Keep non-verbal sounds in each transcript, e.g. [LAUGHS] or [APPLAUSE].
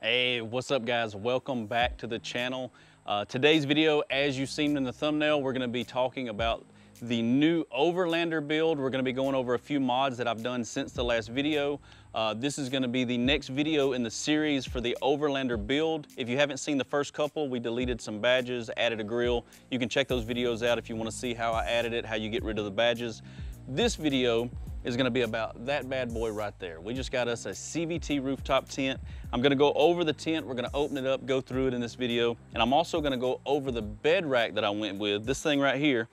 Hey, what's up guys? Welcome back to the channel. Uh, today's video, as you've seen in the thumbnail, we're gonna be talking about the new Overlander build. We're gonna be going over a few mods that I've done since the last video. Uh, this is gonna be the next video in the series for the Overlander build. If you haven't seen the first couple, we deleted some badges, added a grill. You can check those videos out if you wanna see how I added it, how you get rid of the badges. This video is gonna be about that bad boy right there. We just got us a CVT rooftop tent. I'm gonna go over the tent, we're gonna open it up, go through it in this video, and I'm also gonna go over the bed rack that I went with, this thing right here,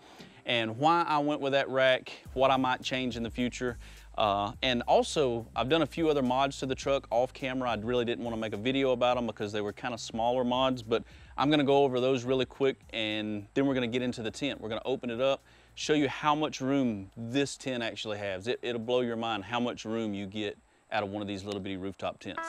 and why I went with that rack, what I might change in the future. Uh, and also, I've done a few other mods to the truck off camera. I really didn't want to make a video about them because they were kind of smaller mods, but I'm gonna go over those really quick and then we're gonna get into the tent. We're gonna open it up, show you how much room this tent actually has. It, it'll blow your mind how much room you get out of one of these little bitty rooftop tents.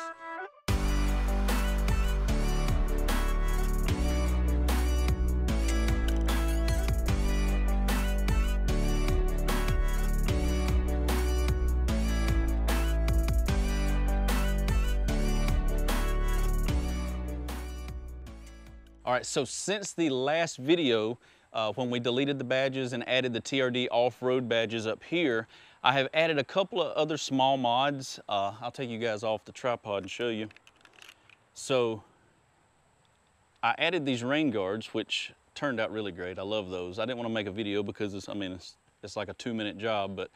All right, so since the last video, uh, when we deleted the badges and added the TRD off-road badges up here, I have added a couple of other small mods. Uh, I'll take you guys off the tripod and show you. So I added these rain guards, which turned out really great. I love those. I didn't want to make a video because it's, I mean, it's, it's like a two minute job, but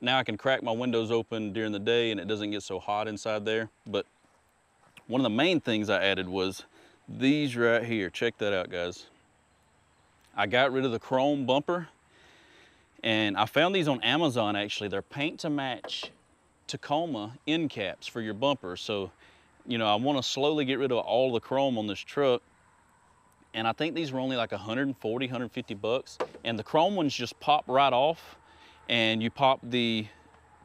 now I can crack my windows open during the day and it doesn't get so hot inside there. But one of the main things I added was these right here. Check that out, guys. I got rid of the chrome bumper and I found these on Amazon actually. They're paint to match Tacoma end caps for your bumper. So, you know, I want to slowly get rid of all the chrome on this truck. And I think these were only like 140, 150 bucks. And the chrome ones just pop right off and you pop the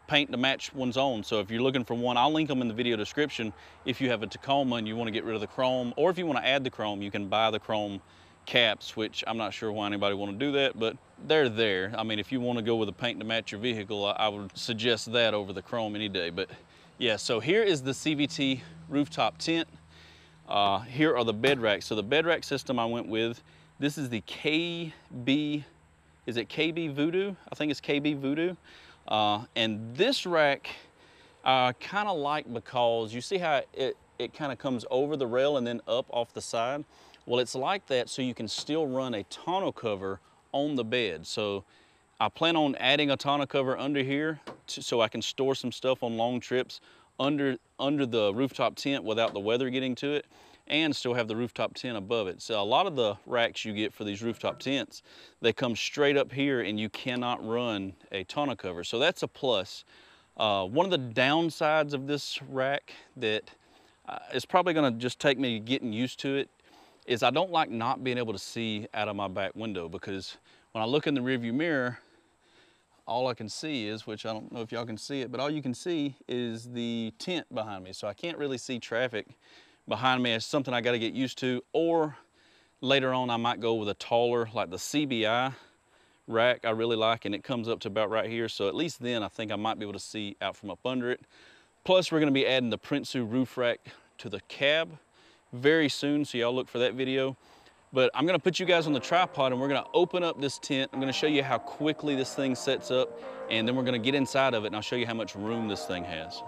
paint to match ones on. So if you're looking for one, I'll link them in the video description. If you have a Tacoma and you want to get rid of the chrome, or if you want to add the chrome, you can buy the chrome caps, which I'm not sure why anybody want to do that, but they're there. I mean, if you want to go with a paint to match your vehicle, I would suggest that over the chrome any day. But yeah, so here is the CVT rooftop tent. Uh, here are the bed racks. So the bed rack system I went with, this is the KB, is it KB Voodoo? I think it's KB Voodoo. Uh, and this rack I kind of like because you see how it, it kind of comes over the rail and then up off the side? Well, it's like that so you can still run a tonneau cover on the bed. So I plan on adding a tonneau cover under here to, so I can store some stuff on long trips under, under the rooftop tent without the weather getting to it and still have the rooftop tent above it. So a lot of the racks you get for these rooftop tents, they come straight up here and you cannot run a tonneau cover. So that's a plus. Uh, one of the downsides of this rack that uh, is probably gonna just take me getting used to it is I don't like not being able to see out of my back window because when I look in the rearview mirror, all I can see is, which I don't know if y'all can see it, but all you can see is the tent behind me. So I can't really see traffic behind me as something I got to get used to. Or later on, I might go with a taller, like the CBI rack I really like, and it comes up to about right here. So at least then I think I might be able to see out from up under it. Plus, we're going to be adding the Prinsu roof rack to the cab very soon, so y'all look for that video. But I'm gonna put you guys on the tripod and we're gonna open up this tent. I'm gonna show you how quickly this thing sets up and then we're gonna get inside of it and I'll show you how much room this thing has.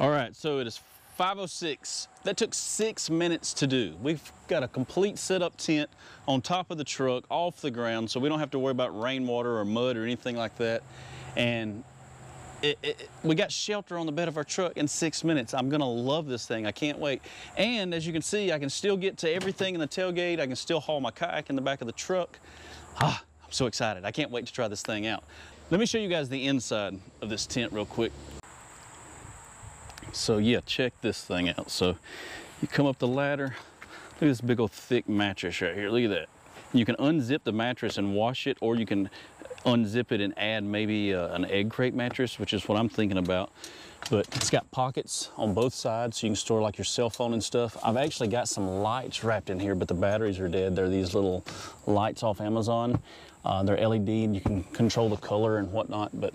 All right, so it is 506. That took six minutes to do. We've got a complete setup tent on top of the truck, off the ground, so we don't have to worry about rainwater or mud or anything like that. And it, it, we got shelter on the bed of our truck in six minutes. I'm gonna love this thing. I can't wait. And as you can see, I can still get to everything in the tailgate. I can still haul my kayak in the back of the truck. Ah, I'm so excited. I can't wait to try this thing out. Let me show you guys the inside of this tent real quick. So yeah, check this thing out. So you come up the ladder, look at this big old thick mattress right here, look at that. You can unzip the mattress and wash it, or you can unzip it and add maybe uh, an egg crate mattress, which is what I'm thinking about. But it's got pockets on both sides, so you can store like your cell phone and stuff. I've actually got some lights wrapped in here, but the batteries are dead. They're these little lights off Amazon. Uh, they're LED, and you can control the color and whatnot, but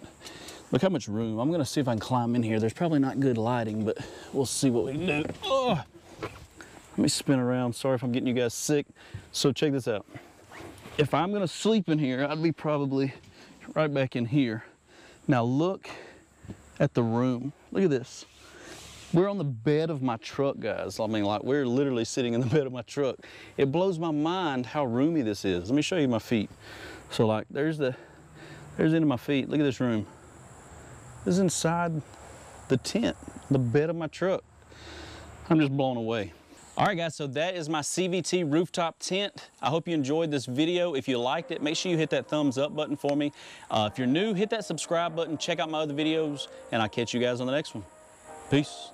Look how much room. I'm gonna see if I can climb in here. There's probably not good lighting, but we'll see what we can do. Oh, let me spin around. Sorry if I'm getting you guys sick. So check this out. If I'm gonna sleep in here, I'd be probably right back in here. Now look at the room. Look at this. We're on the bed of my truck, guys. I mean, like, we're literally sitting in the [LAUGHS] bed of my truck. It blows my mind how roomy this is. Let me show you my feet. So, like, there's the, there's the end of my feet. Look at this room. Is inside the tent, the bed of my truck. I'm just blown away. All right, guys, so that is my CVT rooftop tent. I hope you enjoyed this video. If you liked it, make sure you hit that thumbs up button for me. Uh, if you're new, hit that subscribe button, check out my other videos, and I'll catch you guys on the next one. Peace.